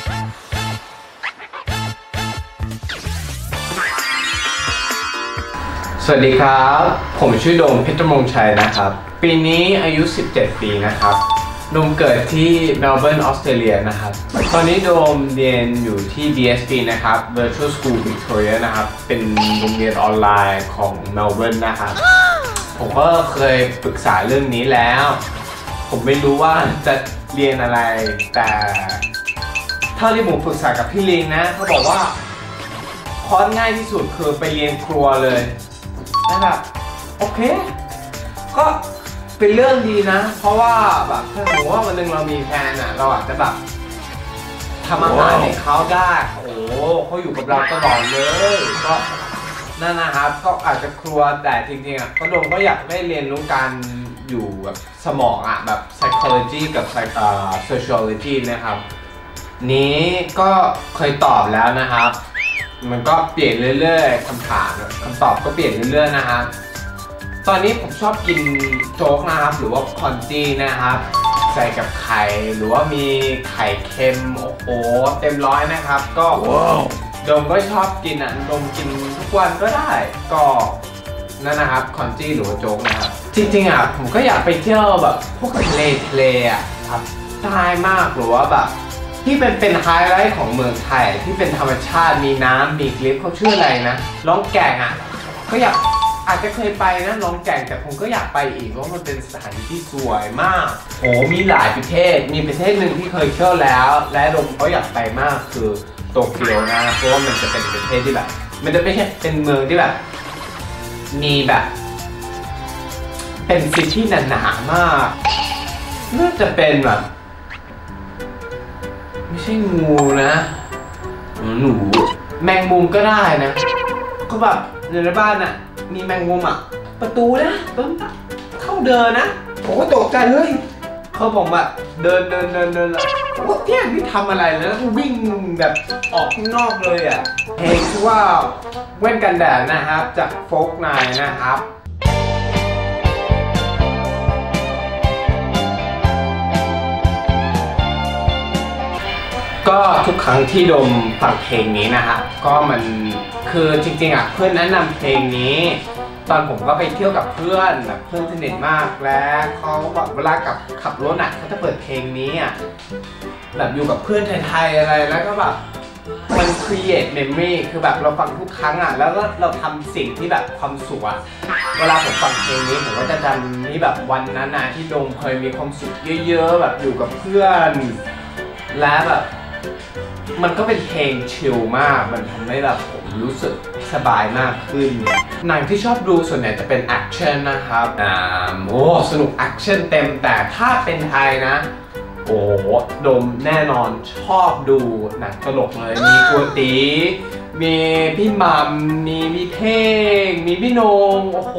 สวัสดีครับ ผมชื่อโดมเพชรมงชัยนะครับ ปีนี้อายุ 17 ปีนะครับ โดมเกิดที่เมลเบิร์นออสเตรเลียนะครับ ตอนนี้โดมเรียนอยู่ที่ DSP นะครับ Virtual School Victoria นะครับ เป็นโรงเรียนออนไลน์ของเมลเบิร์นนะครับ ผมก็เคยปรึกษาเรื่องนี้แล้ว ผมไม่รู้ว่าจะเรียนอะไรแต่ เท่าที่ผมปรึกษากับพี่ลิงนะเขาบอกว่าคอร์สง่ายที่สุดคือไปเรียนครัวเลยแล้วแบบโอเค ก็เป็นเรื่องดีนะ เพราะว่าแบบถ้าสมมติว่าวันหนึ่งเรามีแฟนอะ เราอาจจะแบบทำอาหารให้เขาได้ โอ้โหเขาอยู่กับเราตลอดเลย ก็นั่นนะครับก็อาจจะครัวแต่จริงๆอะก็โดมก็อยากได้เรียนรู้การอยู่แบบสมองอะแบบ psychology กับ psychology นะครับ นี้ก็เคยตอบแล้วนะครับ มันก็เปลี่ยนเรื่อยๆคำถามคำตอบก็เปลี่ยนเรื่อยๆนะครับ ตอนนี้ผมชอบกินโจ๊กนะครับ หรือว่าคอนจี้นะครับ ใส่กับไข่หรือว่ามีไข่เค็มโอ้โหเต็มร้อยนะครับ ก็โดมก็ชอบกินอะโดมกินทุกวันก็ได้ก็นั่นนะครับคอนจี้หรือว่าโจ๊กนะครับจริงๆอะผมก็อยากไปเที่ยวแบบพวกทะเลทะเลอะครับได้มากหรือว่าแบบ ที่เป็นเป็นไฮไลท์ของเมืองไทย ที่เป็นธรรมชาติมีน้ำมีคลิปเขาชื่ออะไรนะร้องแก่งอะก็อยากอาจจะเคยไปนะร้องแก่งแต่ผมก็อยากไปอีกเพราะมันเป็นสถานที่ที่สวยมากโอ้มีหลายประเทศ มีประเทศหนึ่งที่เคยเที่ยวแล้ว และลมก็อยากไปมากคือโตเกียวนะเพราะว่ามันจะเป็นประเทศที่แบบ มันจะไม่ใช่เป็นเมืองที่แบบ มีแบบ เป็นซิตี้หนาๆมากน่าจะเป็นแบบ ไม่ใช่งูนะหนู แมงมุมก็ได้นะก็แบบในบ้านน่ะ มีแมงมุมอะ ประตูนะต้นเข้าเดินนะผมก็ตกใจเฮ้ยเขาบอกแบบเดินเดินเดินเดินแล้วผมว่าเนี่ยนี่ทำอะไรแล้วก็วิ่งแบบออกข้างนอกเลยอะเพลงชื่อว่าแว่นกันแดดนะครับ จากโฟกนายนะครับ ก็ทุกครั้งที่ดมฟังเพลงนี้นะครับก็มันคือจริงๆอะเพื่อนแนะนำเพลงนี้ ตอนผมก็ไปเที่ยวกับเพื่อนแบบเพื่อนสนิทมากแล้วเขาแบบเวลากับขับรถอะเขาจะเปิดเพลงนี้อะแบบอยู่กับเพื่อนไทยๆอะไรแล้วก็แบบมัน create memory คือแบบเราฟังทุกครั้งอะแล้วก็เราทำสิ่งที่แบบความสุขอะเวลาผมฟังเพลงนี้ผมก็จะจำนี่แบบวันนั้นนะที่ดมเคยมีความสุขเยอะ ๆ แบบอยู่กับเพื่อน และแบบ มันก็เป็นเพลงชิลมาก มันทำให้แบบผมรู้สึกสบายมากขึ้น หนังที่ชอบดูส่วนใหญ่จะเป็น action นะครับ อ่าโอ้สนุก action เต็มแต่ถ้าเป็นไทยนะ โอ้โหโดมแน่นอนชอบดูหนังตลกเลย มีตัวตีมีพี่หม่ำ มีพี่เท่ง มีพี่โหน่ง โอ้โห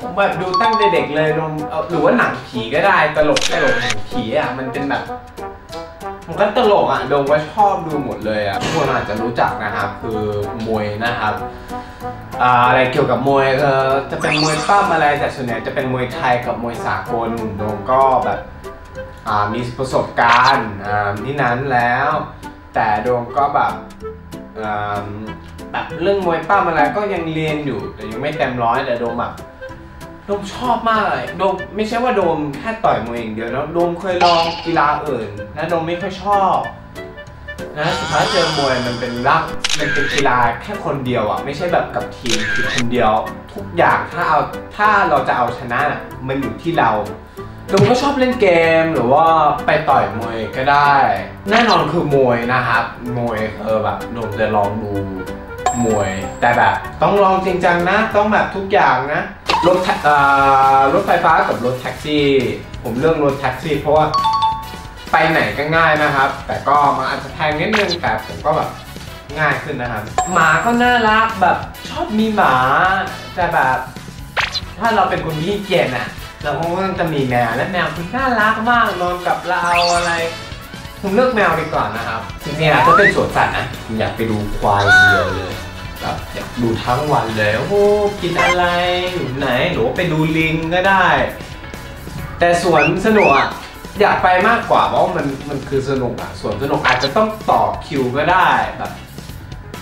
ผมแบบดูตั้งแต่เด็กเลยโดมเอาหรือว่าหนังผีก็ได้ตลกตลกหนังผีอะมันเป็นแบบ ผมก็ตลกอะโดมก็ชอบดูหมดเลยอะทุกคนอาจจะรู้จักนะครับ คือมวยนะครับอะไรเกี่ยวกับมวยเออจะเป็นมวยปั้มอะไรแต่ส่วนใหญ่จะเป็นมวยไทยกับมวยสากลโดมก็แบบอ่ามีประสบการณ์อ่าที่นั้นแล้ว แต่โดมก็แบบอ่าแบบเรื่องมวยปั้มอะไรก็ยังเรียนอยู่แต่ยังไม่เต็มร้อยแต่โดมแบบ โดมชอบมากเลยโดมไม่ใช่ว่าโดมแค่ต่อยมวยอย่างเดียวนะโดมเคยลองกีฬาอื่นนะโดมไม่ค่อยชอบนะสุดท้ายเจอมวยมันเป็นรักมันเป็นกีฬาแค่คนเดียวอะไม่ใช่แบบกับทีมคือคนเดียว ทุกอย่างถ้าเอาถ้าเราจะเอาชนะน่ะมันอยู่ที่เราโดมก็ชอบเล่นเกมหรือว่าไปต่อยมวยก็ได้ แน่นอนคือมวยนะครับมวยเออแบบโดมจะลองดูมวย แต่แบบต้องลองจริงจังนะ ต้องแบบทุกอย่างนะ รถแท็กอ่ารถไฟฟ้ากับรถแท็กซี่ ผมเลือกรถแท็กซี่ เพราะว่าไปไหนก็ง่ายนะครับ แต่ก็มันอาจจะแพงนิดนึงแต่ผมก็แบบง่ายขึ้นนะครับ หมาก็น่ารักแบบชอบมีหมาแต่แบบ ถ้าเราเป็นคนที่เกียจน่ะเราก็ต้องจะมีแมวและแมวคือน่ารักมากนอนกับเราอะไรผมเลือกแมวดีกว่านนะครับจริงๆนะถ้าเป็นสวนสัตว์นะผมอยากไปดูควายเดียวเลย แบบอยากดูทั้งวันเลยโอ้กินอะไรอยู่ไหนหรือว่าไปดูลิงก็ได้ แต่สวนสนุกอะอยากไปมากกว่าเพราะว่ามันมันคือสนุกอะสวนสนุกอาจจะต้องต่อคิวก็ได้แบบ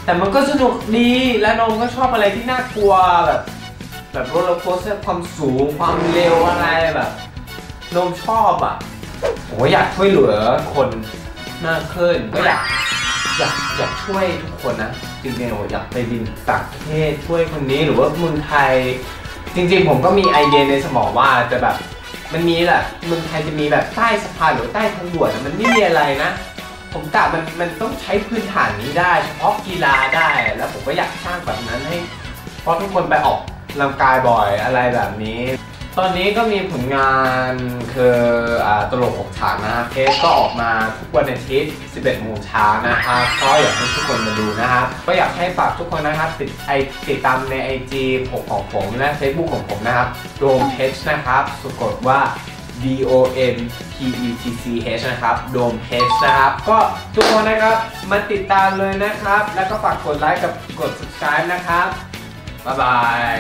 แต่มันก็สนุกดีและโดมก็ชอบอะไรที่น่ากลัวแบบ แบบ roller coaster ความสูงความเร็วอะไรแบบโดมชอบอะผมก็อยากช่วยเหลือคนมากขึ้นก็อยาก อยากอยากช่วยทุกคนนะจริงๆผมอยากไปบินต่างประเทศช่วยคนนี้หรือว่าเมืองไทย จริงๆ ผมก็มีไอเดียในสมองว่าจะแบบมันมีแหละเมืองไทยจะมีแบบใต้สะพานหรือใต้ทางด่วนมันไม่มีอะไรนะ ผมกะมันมันต้องใช้พื้นฐานนี้ได้ เฉพาะกีฬาได้ แล้วผมก็อยากสร้างแบบนั้นให้เพราะทุกคนไปออกกำลังกายบ่อยอะไรแบบนี้ ตอนนี้ก็มีผลงานคืออตลกหกฉากนะฮะเคสก็ออกมาทุกวันอาทิตย์ 11 โมงเช้านะครับก็อยากให้ทุกคนมาดูนะครับก็อยากให้ฝากทุกคนนะครับติดไอติดตามใน IG ผมของผมและ Facebook ของผมนะครับโดมเพจนะครับสะกดว่า D O M P E T C H นะครับ โดมเพจนะครับ ก็ทุกคนนะครับมาติดตามเลยนะครับ แล้วก็ฝากกดไลค์กับกด subscribe นะครับ บ๊ายบาย